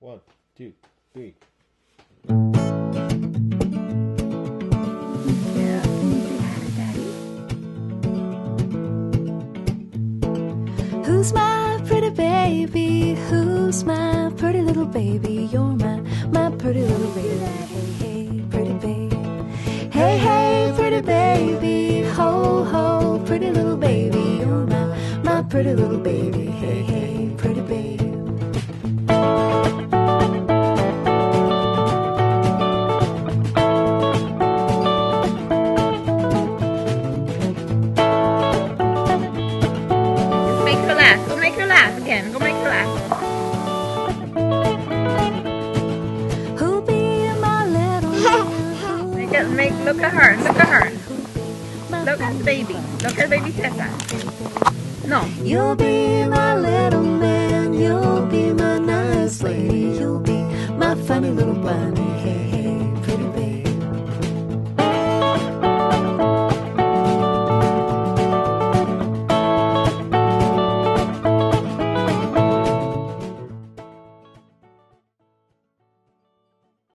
One, two, three. Who's my pretty baby? Who's my pretty little baby? You're my, my pretty little baby. Hey, hey, pretty baby. Hey, hey, pretty baby. Ho, ho, pretty little baby. You're my, my pretty little baby. Hey, hey, pretty baby. Laugh. Go make her laugh again. Go make her laugh. Who'll be my little? Make it, make, look at her. Look at her. Look at the baby. Look at baby Tessa. No. You'll be my little man, you'll be my nice lady, you'll be my funny little bunny. Hey, hey,